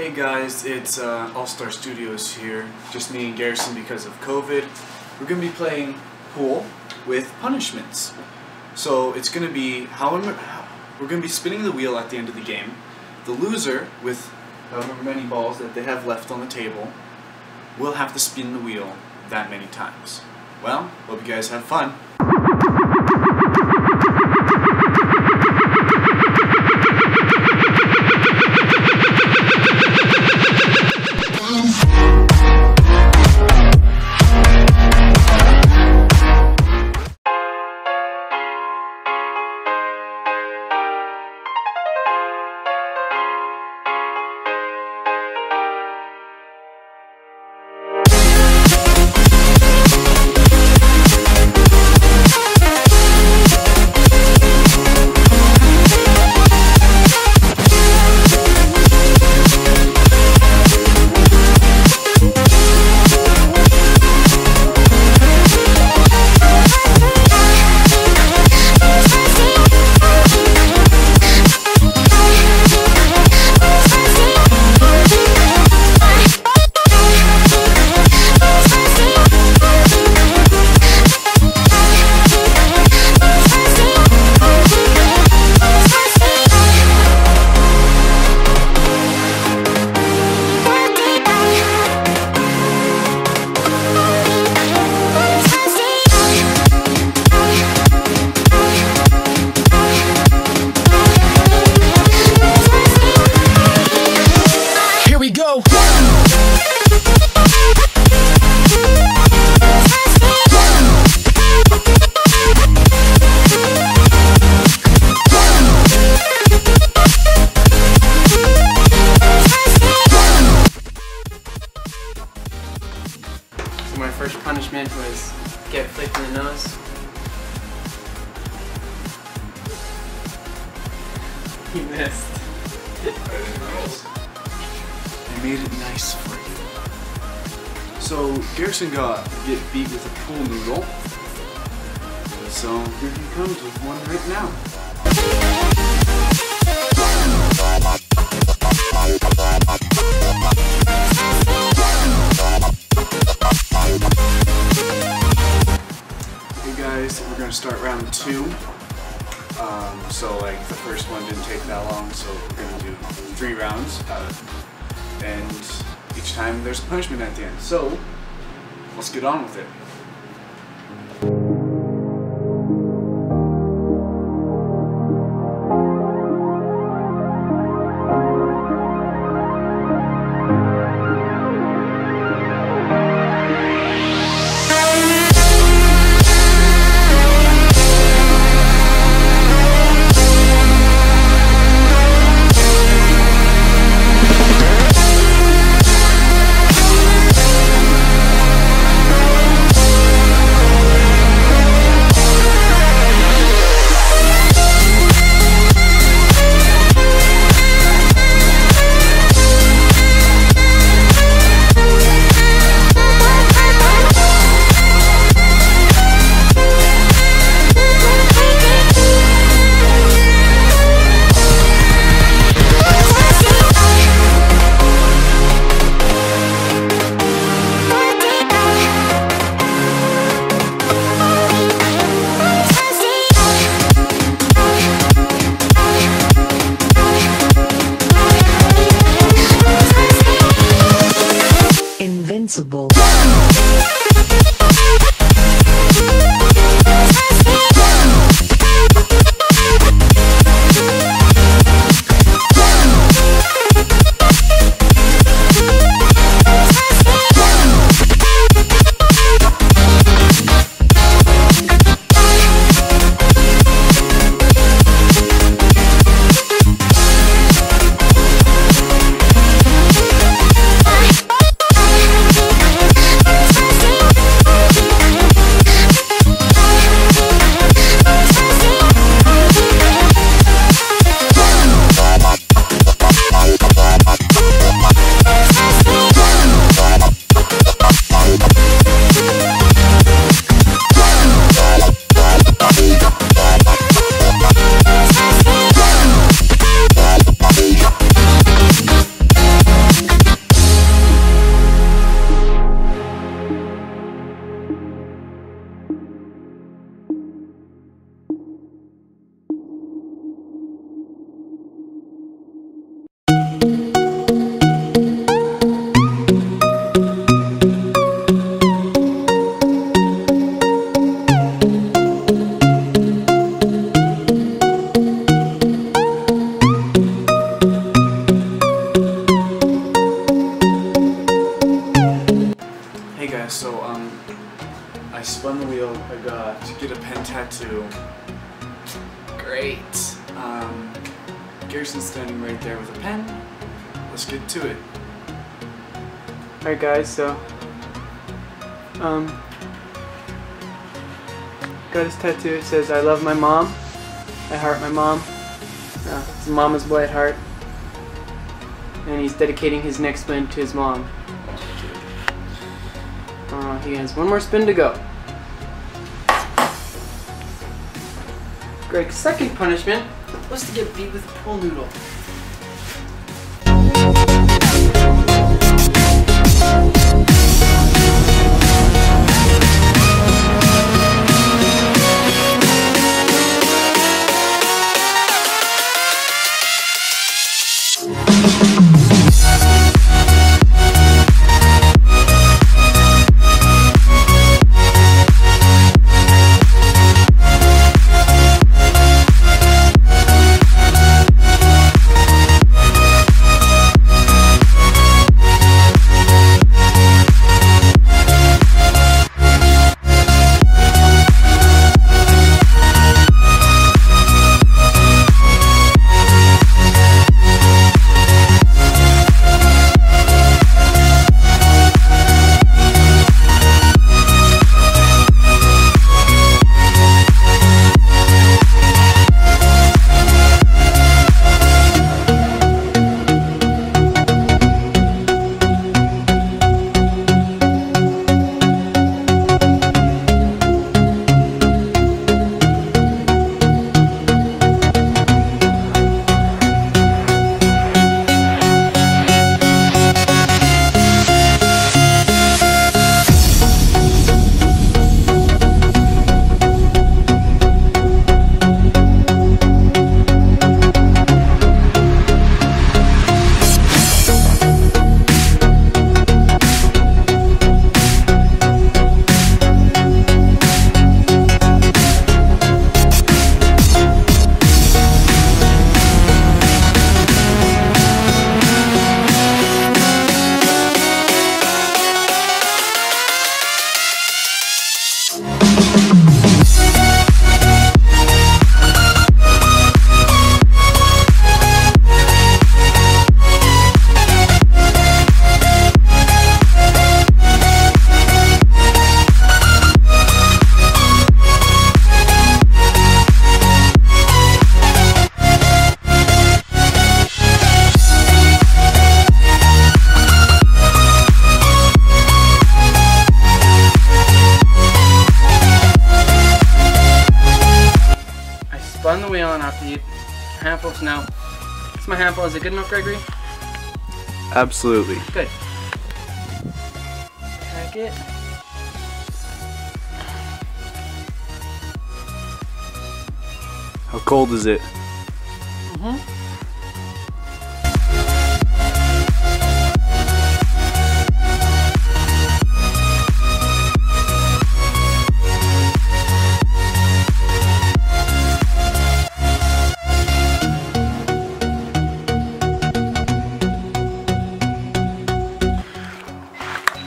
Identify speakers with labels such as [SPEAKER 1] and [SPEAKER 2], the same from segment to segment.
[SPEAKER 1] Hey guys, it's uh, All Star Studios here. Just me and Garrison because of COVID. We're gonna be playing pool with punishments. So it's gonna be how we're gonna be spinning the wheel at the end of the game. The loser with however many balls that they have left on the table will have to spin the wheel that many times. Well, hope you guys have fun.
[SPEAKER 2] He
[SPEAKER 3] missed.
[SPEAKER 1] I made it nice for you. So Garrison got get beat with a pool noodle. So here he comes with one right now. Hey guys, we're gonna start round two. Um, so like the first one didn't take that long, so we're gonna do three rounds, uh, and each time there's a punishment at the end. So let's get on with it.
[SPEAKER 2] principle
[SPEAKER 1] I spun the wheel. I got to get a pen tattoo. Great. Um, Garrison's standing right there with a pen. Let's get to it.
[SPEAKER 3] Alright guys, so
[SPEAKER 2] um got his tattoo.
[SPEAKER 3] It says I love my
[SPEAKER 2] mom. I heart my mom. Uh, it's mama's boy at heart. And he's dedicating his next spin to his mom. Uh, he has one more spin to go. Greg's second punishment was to get beat with a pool noodle.
[SPEAKER 3] Wheel on after you. Handfuls now.
[SPEAKER 2] It's my
[SPEAKER 3] handful. Is it good enough, Gregory?
[SPEAKER 1] Absolutely.
[SPEAKER 3] Good.
[SPEAKER 2] Pack it.
[SPEAKER 1] How cold is it? Mm-hmm.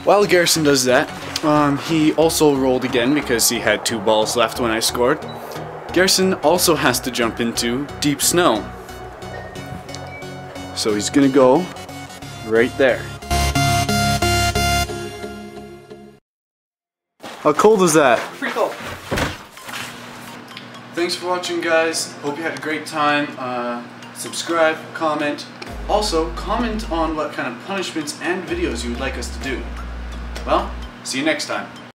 [SPEAKER 1] While Garrison does that, um, he also rolled again because he had two balls left when I scored. Garrison also has to jump into deep snow. So he's gonna go right there. How cold is that?
[SPEAKER 3] Pretty cool.
[SPEAKER 1] Thanks for watching, guys. Hope you had a great time. Uh, subscribe, comment. Also, comment on what kind of punishments and videos you would like us to do. Well, see you next time.